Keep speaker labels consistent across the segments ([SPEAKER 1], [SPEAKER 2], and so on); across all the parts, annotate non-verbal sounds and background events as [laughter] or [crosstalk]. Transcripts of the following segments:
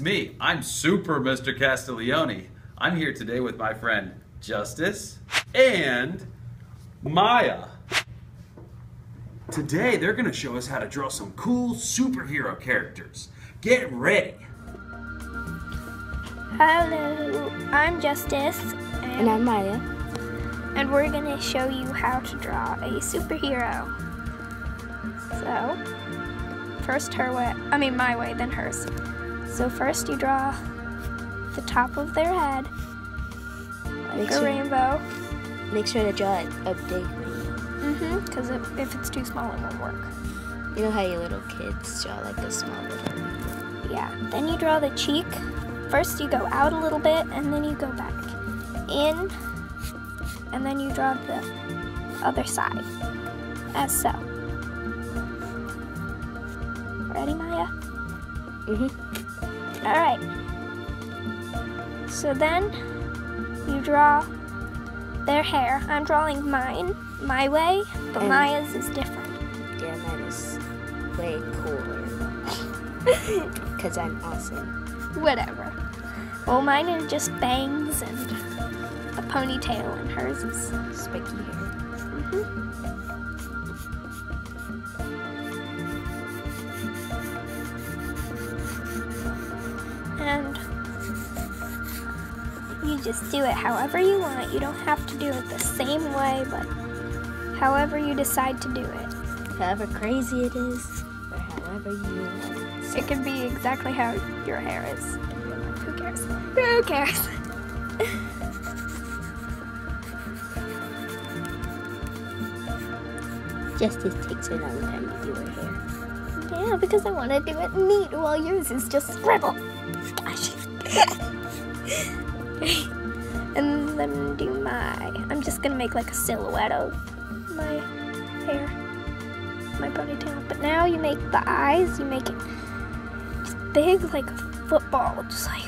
[SPEAKER 1] it's me. I'm Super Mr. Castiglioni. I'm here today with my friend Justice and Maya. Today, they're gonna show us how to draw some cool superhero characters. Get ready.
[SPEAKER 2] Hello, I'm Justice,
[SPEAKER 3] And I'm Maya.
[SPEAKER 2] and we're gonna show you how to draw a superhero. So, first her way, I mean my way, then hers. So first you draw the top of their head, like
[SPEAKER 3] Make
[SPEAKER 2] a
[SPEAKER 3] sure-
[SPEAKER 2] rainbow.
[SPEAKER 3] Make sure to draw it a big rainbow.
[SPEAKER 2] Mm-hmm, because if, if it's too small, it won't work.
[SPEAKER 3] You know how your little kids draw like a small little rainbow?
[SPEAKER 2] Yeah. Then you draw the cheek. First you go out a little bit, and then you go back in, and then you draw the other side, as so. Ready, Maya?
[SPEAKER 3] Mm-hmm.
[SPEAKER 2] All right. So then you draw their hair. I'm drawing mine my way, but
[SPEAKER 3] And-
[SPEAKER 2] Maya's is different.
[SPEAKER 3] Yeah, mine is way cooler. [laughs] Because I'm awesome.
[SPEAKER 2] Whatever. Well, mine is just bangs and a ponytail, and hers is.
[SPEAKER 3] Spiky hair.
[SPEAKER 2] Mhm. Just do it however you want. You don't have to do it the same way, but however you decide to do it.
[SPEAKER 3] However crazy it is, or however you want it.
[SPEAKER 2] It could be exactly how your hair is. Who cares? Who cares? [laughs]
[SPEAKER 3] just Justice takes a long time to do her hair.
[SPEAKER 2] Yeah, because I want to do it neat while yours is just scribble. Gosh. [laughs] and then do my. I'm just gonna make like a silhouette of my hair, my ponytail. But now you make the eyes. You make it just big like a football, just like.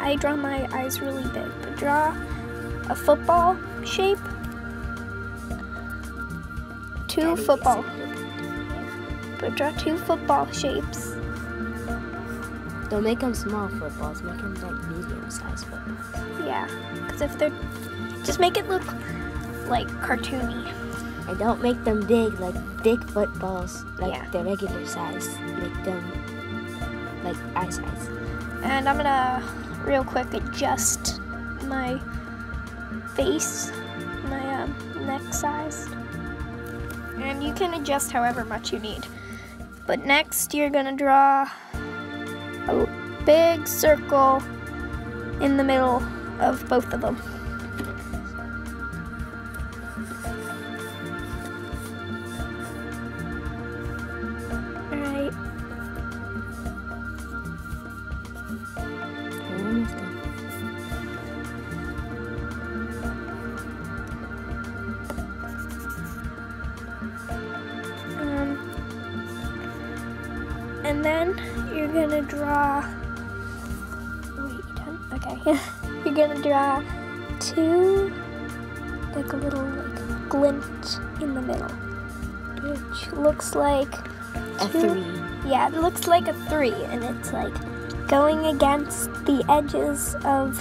[SPEAKER 2] I draw my eyes really big, but draw a football shape. Two football but draw two football shapes.
[SPEAKER 3] Don't make them small footballs, make them like medium sized footballs.
[SPEAKER 2] Yeah, because if they're, just make it look like cartoony.
[SPEAKER 3] And don't make them big, like big footballs, like
[SPEAKER 2] Yeah.
[SPEAKER 3] the regular size. Make them like eye size.
[SPEAKER 2] And I'm gonna real quick adjust my face, my um, neck size. And you can adjust however much you need. But next, you're gonna draw a big circle in the middle of both of them. Gonna draw. Wait. Okay. [laughs] you're gonna draw two, like a little like glint in the middle, which looks like
[SPEAKER 3] A
[SPEAKER 2] two-
[SPEAKER 3] three.
[SPEAKER 2] Yeah, it looks like a three, and it's like going against the edges of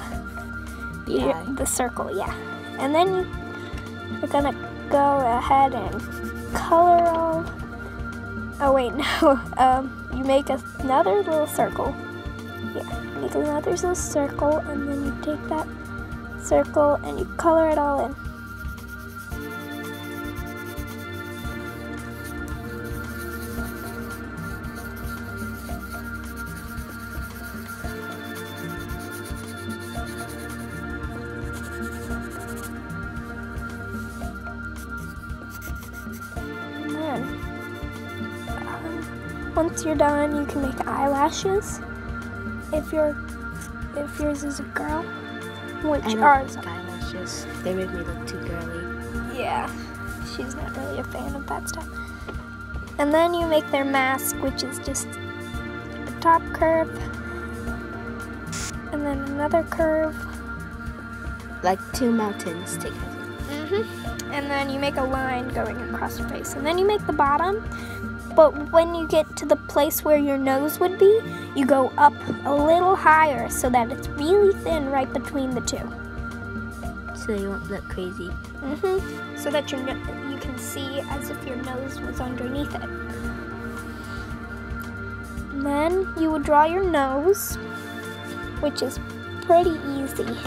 [SPEAKER 3] The
[SPEAKER 2] the circle, yeah. And then you, you're gonna go ahead and color all. Oh wait, [laughs] no. Um, you make another little circle. Yeah, make another little circle, and then you take that circle and you color it all in. Once you're done, you can make eyelashes. If you're, if yours is a girl, which
[SPEAKER 3] I don't
[SPEAKER 2] ours
[SPEAKER 3] like eyelashes. They make me look too girly.
[SPEAKER 2] Yeah, she's not really a fan of that stuff. And then you make their mask, which is just a top curve, and then another curve,
[SPEAKER 3] Like two mountains together.
[SPEAKER 2] Mm-hmm. And then you make a line going across your face. And then you make the bottom, but when you get to the place where your nose would be, you go up a little higher so that it's really thin right between the two.
[SPEAKER 3] So you won't look crazy.
[SPEAKER 2] Mm-hmm. So that your no- you can see as if your nose was underneath it. And then you would draw your nose, which is pretty easy.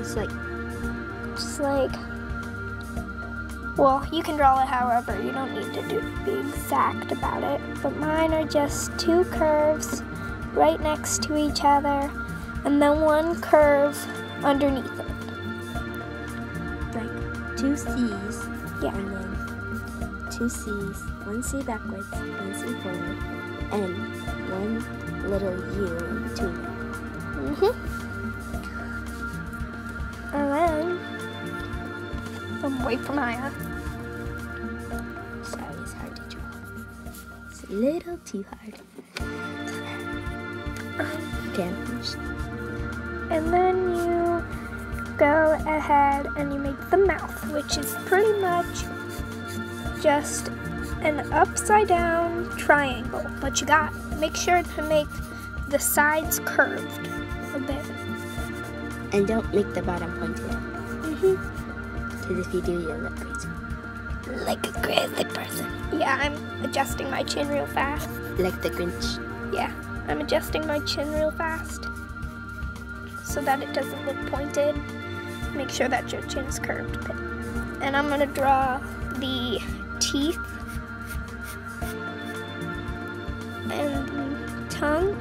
[SPEAKER 3] It's like
[SPEAKER 2] Just like, well, you can draw it however. You don't need to do, be exact about it. But mine are just two curves right next to each other, and then one curve underneath it.
[SPEAKER 3] like two C's.
[SPEAKER 2] Yeah.
[SPEAKER 3] And then two C's, one C backwards, one C forward, and one little U in between.
[SPEAKER 2] Mm-hmm. And then, um, wait for Maya.
[SPEAKER 3] Little too hard.
[SPEAKER 2] And then you go ahead and you make the mouth, which is pretty much just an upside down triangle. But you got make sure to make the sides curved a bit.
[SPEAKER 3] And don't make the bottom pointed,
[SPEAKER 2] Mm-hmm.
[SPEAKER 3] because if you do, you'll look.
[SPEAKER 2] Like a crazy person. Yeah, I'm adjusting my chin real fast.
[SPEAKER 3] Like the Grinch.
[SPEAKER 2] Yeah, I'm adjusting my chin real fast so that it doesn't look pointed. Make sure that your chin's curved. And I'm gonna draw the teeth and the tongue.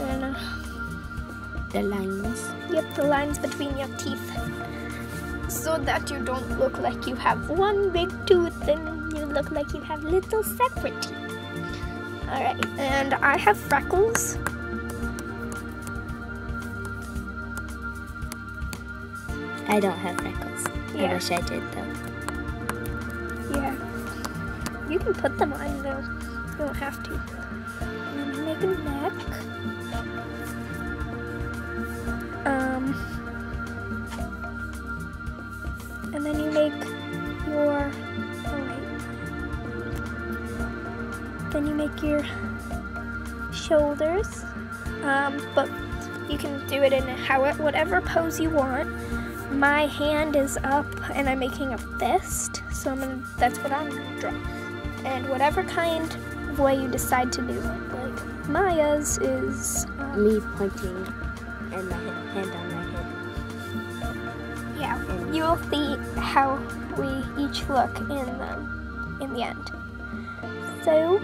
[SPEAKER 2] And uh,
[SPEAKER 3] The lines.
[SPEAKER 2] yep, the lines between your teeth. So that you don't look like you have one big tooth and you look like you have little separate teeth. Alright, and I have freckles.
[SPEAKER 3] I don't have freckles. I wish I did though.
[SPEAKER 2] Yeah. You can put them on though. You don't have to. And then make a neck. Um. Make your shoulders. Um, but you can do it in how whatever pose you want. My hand is up and I'm making a fist, so I'm gonna, that's what I'm gonna draw. And whatever kind of way you decide to do it, like Maya's is, um,
[SPEAKER 3] Me pointing and my hand on my head.
[SPEAKER 2] yeah, you'll see how we each look in the, in the end. So,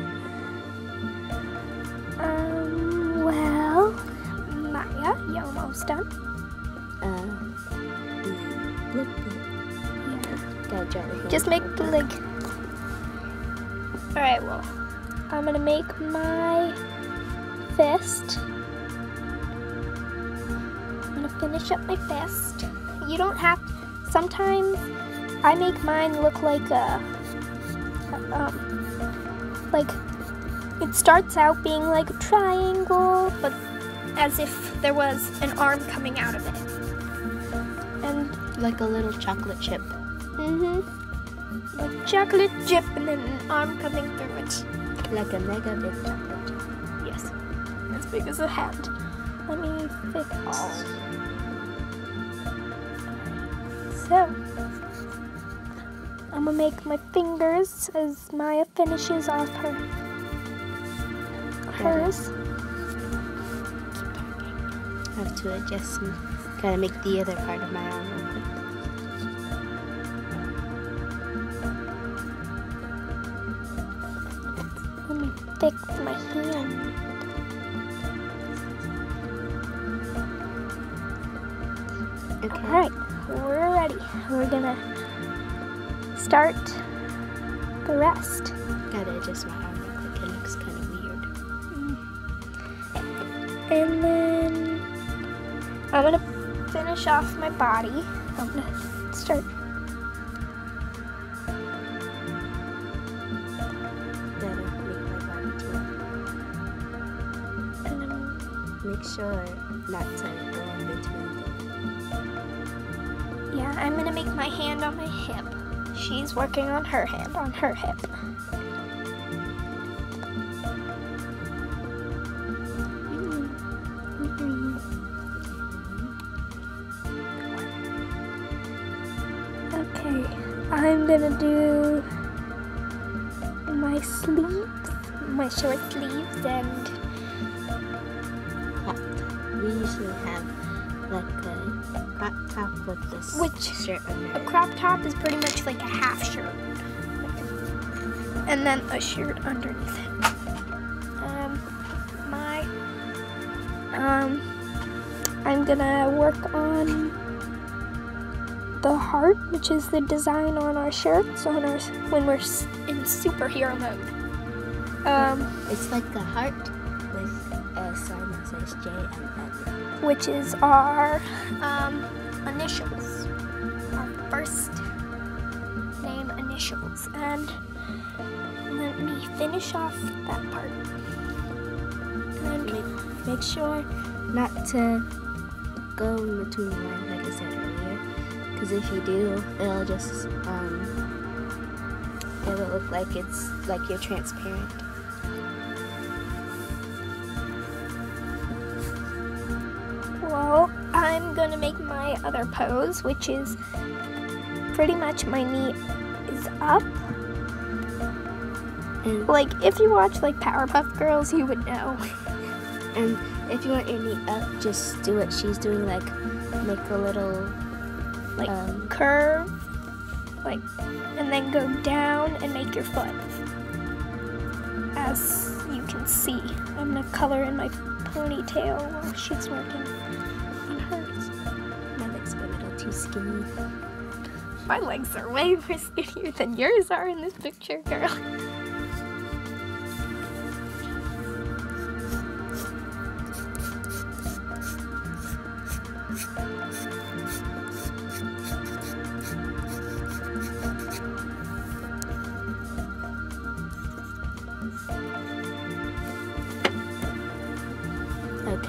[SPEAKER 2] um, well, Maya, you're almost done.
[SPEAKER 3] uh, the lip.
[SPEAKER 2] Yeah.
[SPEAKER 3] Gotta draw the hand.
[SPEAKER 2] Just make the like. Alright, well, I'm gonna make my fist. I'm gonna finish up my fist. You don't have. to. Sometimes I make mine look like a. a, um, like. It starts out being like a triangle, but as if there was an arm coming out of it. And
[SPEAKER 3] like a little chocolate chip.
[SPEAKER 2] Mm-hmm. Like chocolate chip and then an arm coming through it.
[SPEAKER 3] Like a mega big chocolate.
[SPEAKER 2] Yes. As big as a hand. Let me fix. So I'm gonna make my fingers as Maya finishes off her hers.
[SPEAKER 3] have to adjust and gotta make the other part of my arm real quick.
[SPEAKER 2] Let me fix my hand.
[SPEAKER 3] Okay.
[SPEAKER 2] Alright, we're ready. We're gonna start the rest.
[SPEAKER 3] Gotta adjust my arm real quick. It looks kind of.
[SPEAKER 2] And then I'm gonna finish off my body. I'm gonna start.
[SPEAKER 3] Make my body too.
[SPEAKER 2] And then,
[SPEAKER 3] Make sure not to go in between them.
[SPEAKER 2] yeah, I'm gonna make my hand on my hip, she's working on her hand, on her hip. Gonna do my sleeves, my short sleeves, and
[SPEAKER 3] We usually have like a crop top with this
[SPEAKER 2] Which-
[SPEAKER 3] shirt under
[SPEAKER 2] a crop top is pretty much like a half shirt, and then a shirt underneath it. Um, my um, I'm gonna work on the heart, which is the design on our shirts on our when we're in superhero mode. Um,
[SPEAKER 3] It's like a heart with a sign that says J and
[SPEAKER 2] which is our um, initials, our first name initials. And let me finish off that part. And
[SPEAKER 3] Make, make sure not to go in between the lines like I said earlier. Because if you do, it'll just um, it'll look like it's like you're transparent.
[SPEAKER 2] well, I'm gonna make my other pose, which is pretty much my knee is up.
[SPEAKER 3] And
[SPEAKER 2] Like if you watch like Powerpuff Girls, you would know. [laughs]
[SPEAKER 3] and if you want your knee up, just do what she's doing. Like make a little
[SPEAKER 2] Like
[SPEAKER 3] um,
[SPEAKER 2] curve, like, and then go down and make your foot. As you can see, I'm gonna color in my ponytail while she's working on hers.
[SPEAKER 3] my legs are a little too skinny.
[SPEAKER 2] My legs are way more [laughs] skinnier than yours are in this picture, girl.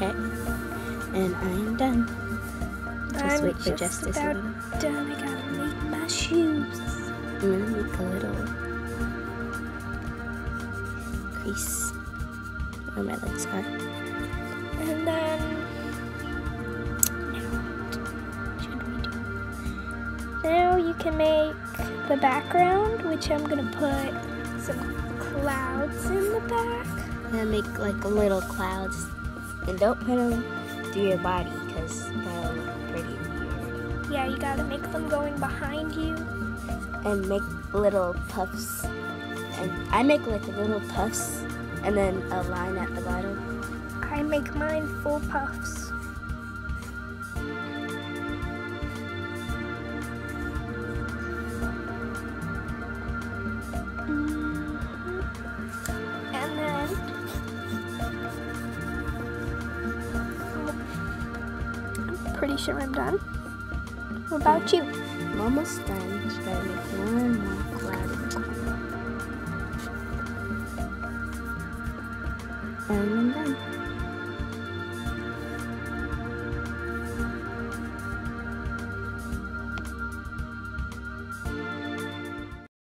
[SPEAKER 3] Okay, and I am done. Just
[SPEAKER 2] I'm
[SPEAKER 3] wait for
[SPEAKER 2] just
[SPEAKER 3] justice
[SPEAKER 2] about done. I gotta make my shoes.
[SPEAKER 3] I'm gonna make a little crease where my legs are.
[SPEAKER 2] And then now what should we do? Now you can make the background, which I'm gonna put some clouds in the back.
[SPEAKER 3] I'm gonna make like little clouds, and don't put them through your body because that'll look pretty weird.
[SPEAKER 2] Yeah, you gotta make them going behind you.
[SPEAKER 3] And make little puffs, and I make like little puffs, and then a line at the bottom.
[SPEAKER 2] I make mine full puffs. Pretty sure I'm done. What about you?
[SPEAKER 3] I'm almost done.